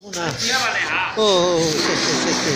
哦哦哦谢谢谢谢。